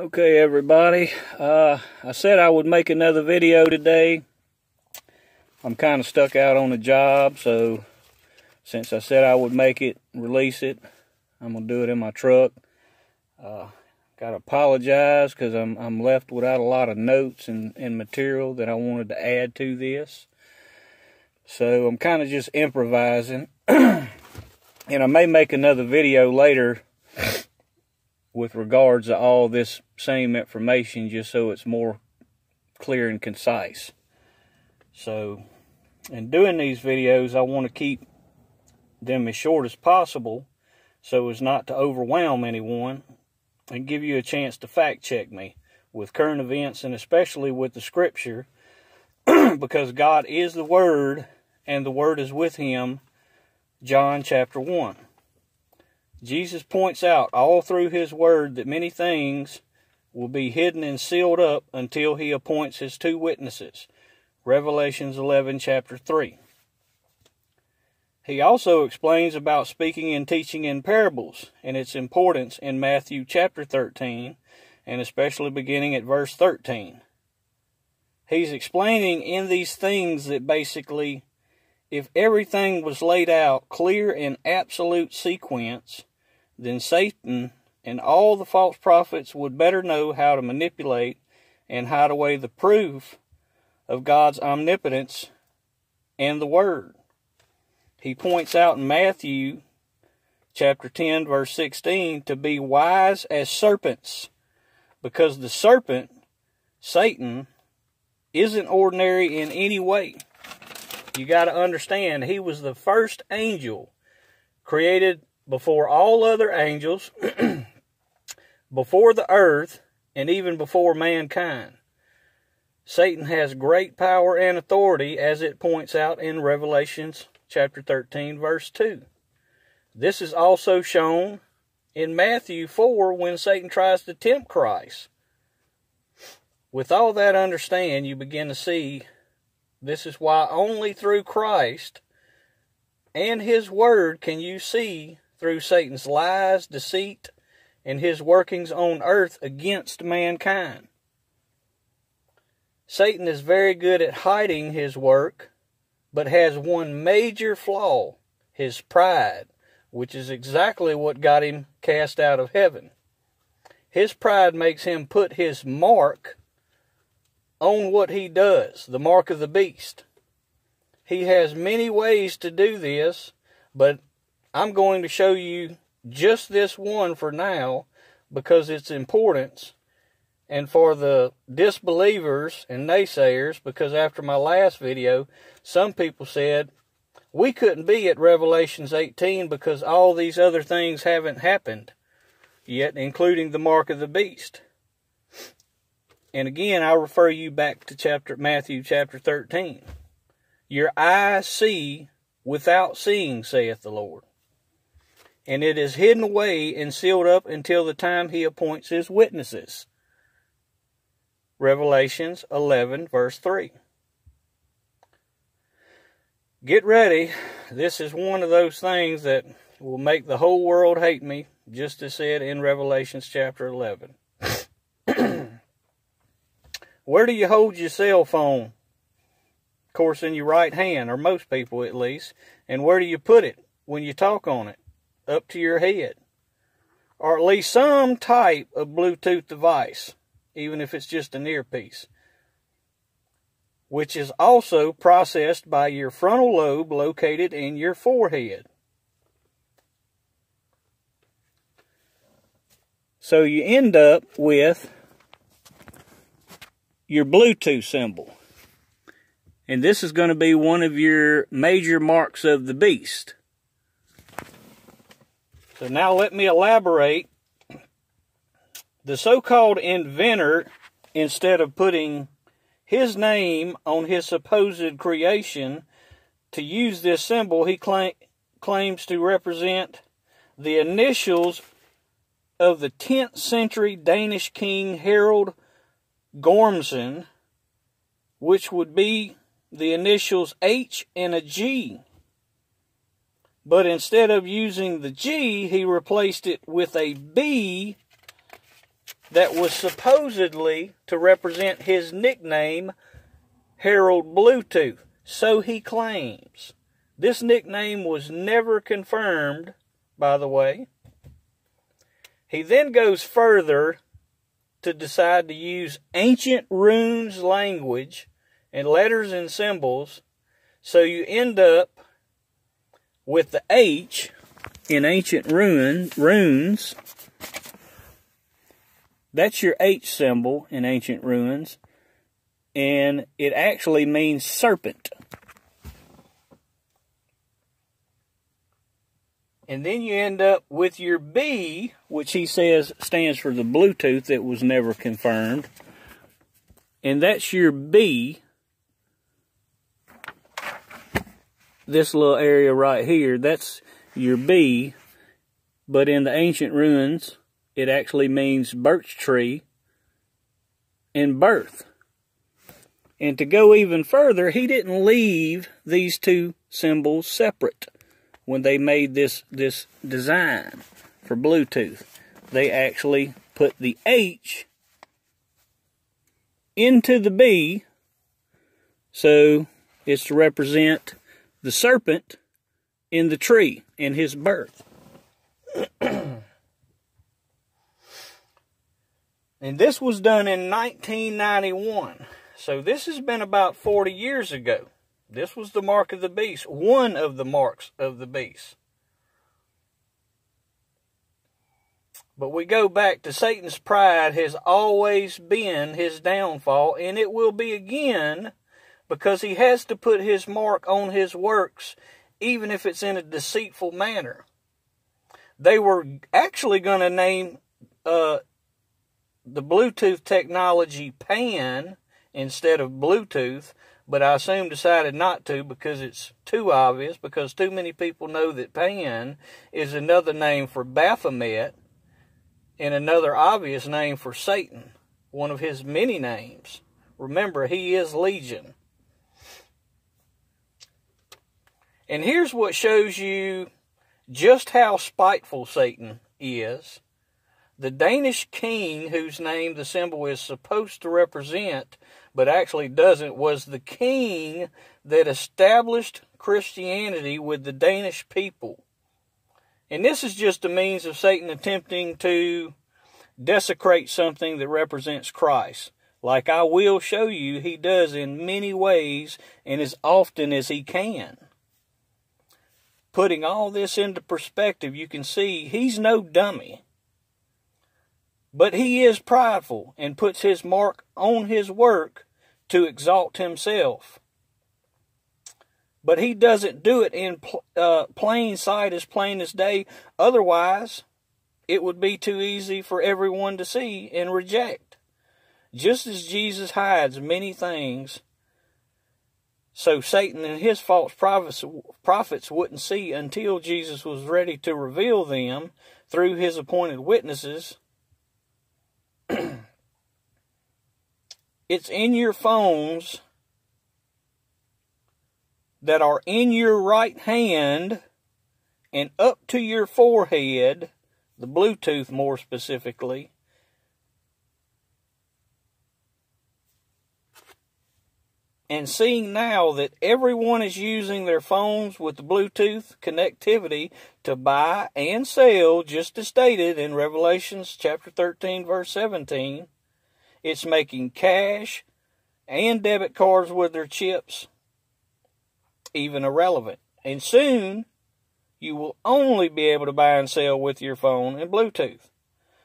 Okay, everybody. Uh, I said I would make another video today. I'm kind of stuck out on a job, so since I said I would make it, release it, I'm gonna do it in my truck. Uh, gotta apologize because I'm I'm left without a lot of notes and, and material that I wanted to add to this. So I'm kind of just improvising, and I may make another video later with regards to all this same information just so it's more clear and concise. So, in doing these videos, I want to keep them as short as possible so as not to overwhelm anyone and give you a chance to fact check me with current events and especially with the scripture because God is the Word and the Word is with Him. John chapter 1. Jesus points out all through his word that many things will be hidden and sealed up until he appoints his two witnesses. Revelations 11, chapter 3. He also explains about speaking and teaching in parables and its importance in Matthew chapter 13, and especially beginning at verse 13. He's explaining in these things that basically, if everything was laid out clear in absolute sequence, then Satan and all the false prophets would better know how to manipulate and hide away the proof of God's omnipotence and the Word. He points out in Matthew chapter 10, verse 16, to be wise as serpents, because the serpent, Satan, isn't ordinary in any way. You got to understand, he was the first angel created before all other angels, before the earth, and even before mankind. Satan has great power and authority as it points out in Revelations chapter 13 verse 2. This is also shown in Matthew 4 when Satan tries to tempt Christ. With all that understand, you begin to see this is why only through Christ and his word can you see through Satan's lies, deceit, and his workings on earth against mankind. Satan is very good at hiding his work, but has one major flaw his pride, which is exactly what got him cast out of heaven. His pride makes him put his mark on what he does, the mark of the beast. He has many ways to do this, but I'm going to show you just this one for now because its importance and for the disbelievers and naysayers because after my last video some people said we couldn't be at Revelations 18 because all these other things haven't happened yet including the mark of the beast. And again I'll refer you back to chapter Matthew chapter 13. Your eyes see without seeing saith the Lord and it is hidden away and sealed up until the time he appoints his witnesses. Revelations 11, verse 3. Get ready. This is one of those things that will make the whole world hate me, just as said in Revelations chapter 11. Where do you hold your cell phone? Of course, in your right hand, or most people at least. And where do you put it when you talk on it? Up to your head, or at least some type of Bluetooth device, even if it's just an earpiece, which is also processed by your frontal lobe located in your forehead. So you end up with your Bluetooth symbol. And this is going to be one of your major marks of the beast. So now let me elaborate. The so-called inventor, instead of putting his name on his supposed creation, to use this symbol, he claim, claims to represent the initials of the 10th century Danish king Harold Gormsson, which would be the initials H and a G. But instead of using the G, he replaced it with a B that was supposedly to represent his nickname, Harold Bluetooth. So he claims. This nickname was never confirmed, by the way. He then goes further to decide to use ancient runes language and letters and symbols. So you end up with the H in ancient rune, runes. That's your H symbol in ancient runes. And it actually means serpent. And then you end up with your B, which he says stands for the Bluetooth that was never confirmed. And that's your B. This little area right here, that's your B. But in the ancient runes, it actually means birch tree and birth. And to go even further, he didn't leave these two symbols separate when they made this this design for Bluetooth. They actually put the H into the B so it's to represent the serpent in the tree in his birth. and this was done in 1991. So this has been about 40 years ago. This was the mark of the beast, one of the marks of the beast. But we go back to Satan's pride has always been his downfall, and it will be again because he has to put his mark on his works, even if it's in a deceitful manner. They were actually going to name uh, the Bluetooth technology PAN instead of Bluetooth but I soon decided not to because it's too obvious, because too many people know that Pan is another name for Baphomet and another obvious name for Satan, one of his many names. Remember, he is Legion. And here's what shows you just how spiteful Satan is. The Danish king, whose name the symbol is supposed to represent, but actually doesn't, was the king that established Christianity with the Danish people. And this is just a means of Satan attempting to desecrate something that represents Christ. Like I will show you, he does in many ways and as often as he can. Putting all this into perspective, you can see he's no dummy. But he is prideful and puts his mark on his work to exalt himself. But he doesn't do it in uh, plain sight as plain as day. Otherwise, it would be too easy for everyone to see and reject. Just as Jesus hides many things, so Satan and his false prophets, prophets wouldn't see until Jesus was ready to reveal them through his appointed witnesses it's in your phones that are in your right hand and up to your forehead, the Bluetooth more specifically. And seeing now that everyone is using their phones with the Bluetooth connectivity to buy and sell, just as stated in Revelations chapter 13, verse 17, it's making cash and debit cards with their chips even irrelevant. And soon, you will only be able to buy and sell with your phone and Bluetooth.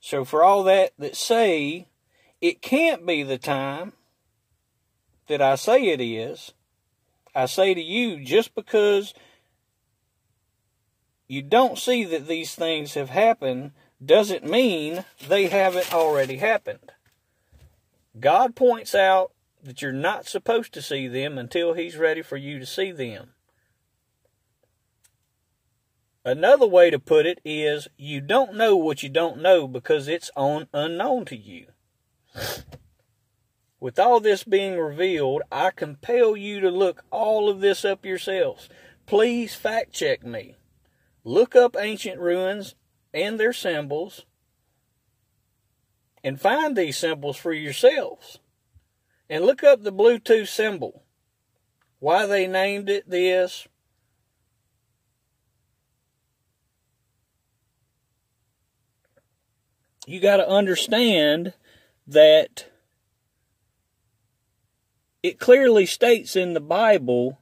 So for all that that say it can't be the time that I say it is, I say to you just because you don't see that these things have happened doesn't mean they haven't already happened. God points out that you're not supposed to see them until He's ready for you to see them. Another way to put it is you don't know what you don't know because it's on unknown to you. With all this being revealed, I compel you to look all of this up yourselves. Please fact check me. Look up ancient runes and their symbols and find these symbols for yourselves. And look up the Bluetooth symbol. Why they named it this. You got to understand that it clearly states in the Bible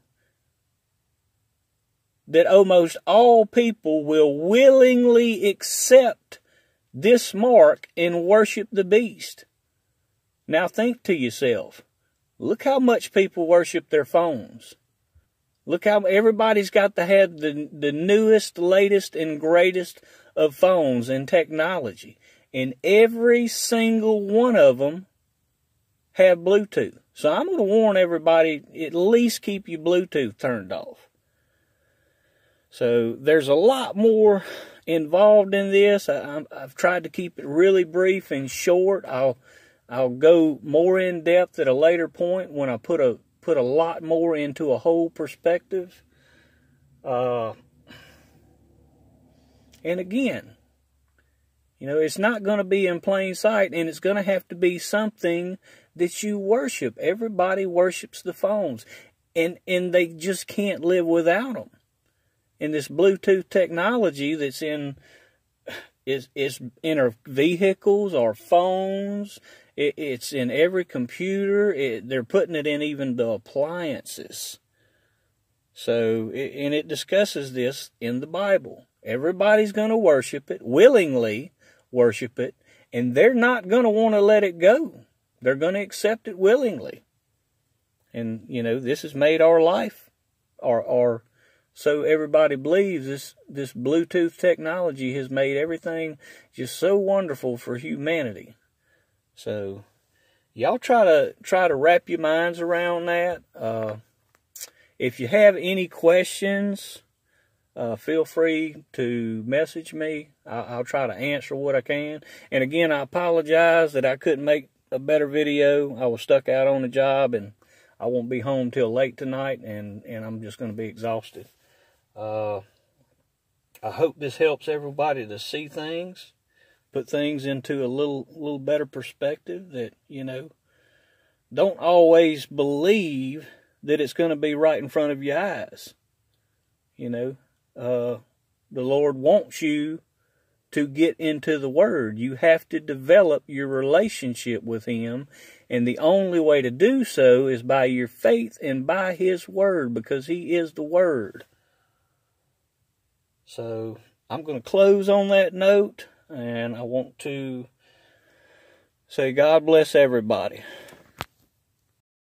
that almost all people will willingly accept this mark and worship the beast. Now think to yourself, look how much people worship their phones. Look how everybody's got to have the, the newest, latest, and greatest of phones and technology. And every single one of them have Bluetooth. So I'm going to warn everybody, at least keep your Bluetooth turned off. So there's a lot more involved in this. I, have tried to keep it really brief and short. I'll I'll go more in depth at a later point when I put a put a lot more into a whole perspective. Uh, and again, you know, it's not going to be in plain sight, and it's going to have to be something that you worship. Everybody worships the phones, and and they just can't live without them And this Bluetooth technology that's in is is in our vehicles, our phones. It, it's in every computer. It, they're putting it in even the appliances. So, and it discusses this in the Bible. Everybody's going to worship it, willingly worship it, and they're not going to want to let it go. They're going to accept it willingly. And, you know, this has made our life, our, our so everybody believes this this Bluetooth technology has made everything just so wonderful for humanity. So y'all try to try to wrap your minds around that. Uh, if you have any questions, uh, feel free to message me. I'll, I'll try to answer what I can. And again, I apologize that I couldn't make a better video. I was stuck out on the job and I won't be home till late tonight and, and I'm just going to be exhausted. Uh, I hope this helps everybody to see things, put things into a little little better perspective. That you know, don't always believe that it's going to be right in front of your eyes. You know, uh, the Lord wants you to get into the Word. You have to develop your relationship with Him. And the only way to do so is by your faith and by His Word because He is the Word. So I'm going to close on that note, and I want to say God bless everybody.